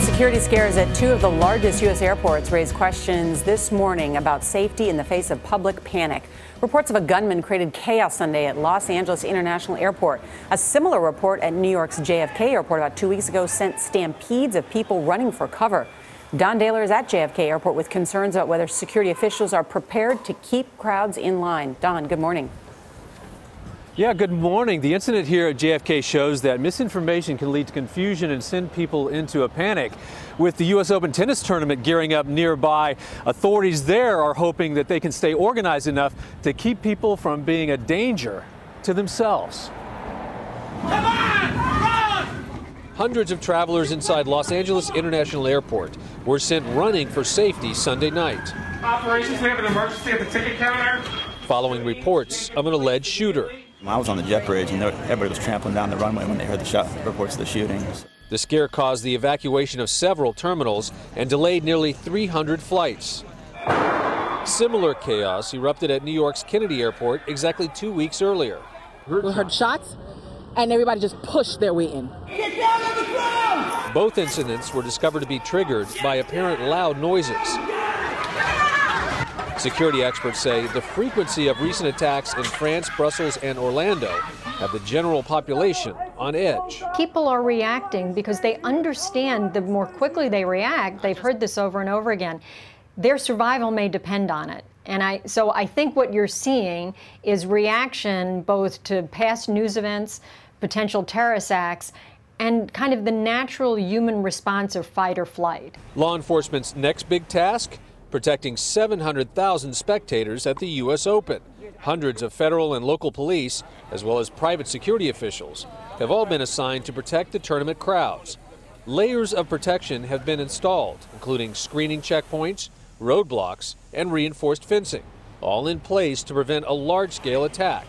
Security scares at two of the largest U.S. airports raise questions this morning about safety in the face of public panic. Reports of a gunman created chaos Sunday at Los Angeles International Airport. A similar report at New York's JFK Airport about two weeks ago sent stampedes of people running for cover. Don Dahler is at JFK Airport with concerns about whether security officials are prepared to keep crowds in line. Don, good morning. Yeah, good morning. The incident here at JFK shows that misinformation can lead to confusion and send people into a panic. With the U.S. Open tennis tournament gearing up nearby, authorities there are hoping that they can stay organized enough to keep people from being a danger to themselves. Come on! Hundreds of travelers inside Los Angeles International Airport were sent running for safety Sunday night. Operations, we have an emergency at the ticket counter. Following reports of an alleged shooter. I was on the jet bridge and everybody was trampling down the runway when they heard the shot, reports of the shootings. The scare caused the evacuation of several terminals and delayed nearly 300 flights. Similar chaos erupted at New York's Kennedy Airport exactly two weeks earlier. We heard shots and everybody just pushed their way in. Both incidents were discovered to be triggered by apparent loud noises. Security experts say the frequency of recent attacks in France, Brussels, and Orlando have the general population on edge. People are reacting because they understand the more quickly they react, they've heard this over and over again, their survival may depend on it. And I, so I think what you're seeing is reaction both to past news events, potential terrorist acts, and kind of the natural human response of fight or flight. Law enforcement's next big task protecting 700,000 spectators at the U.S. Open. Hundreds of federal and local police, as well as private security officials, have all been assigned to protect the tournament crowds. Layers of protection have been installed, including screening checkpoints, roadblocks, and reinforced fencing, all in place to prevent a large scale attack.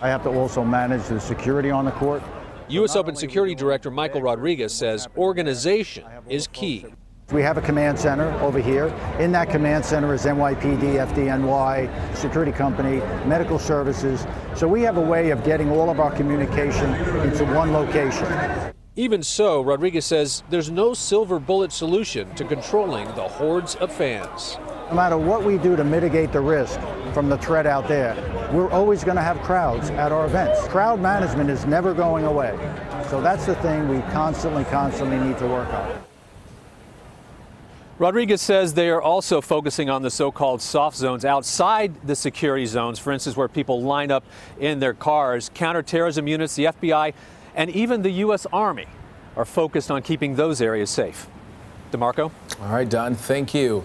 I have to also manage the security on the court. U.S. Open Security Director Michael Rodriguez says organization is key. We have a command center over here. In that command center is NYPD, FDNY, security company, medical services. So we have a way of getting all of our communication into one location. Even so, Rodriguez says there's no silver bullet solution to controlling the hordes of fans. No matter what we do to mitigate the risk from the threat out there, we're always going to have crowds at our events. Crowd management is never going away. So that's the thing we constantly, constantly need to work on. Rodriguez says they are also focusing on the so-called soft zones outside the security zones, for instance, where people line up in their cars. Counterterrorism units, the FBI, and even the U.S. Army are focused on keeping those areas safe. DeMarco? All right, Don, thank you.